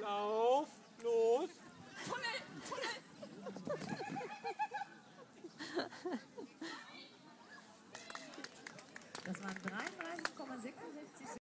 Lauf, los. Tunnel, Tunnel. Das waren 33.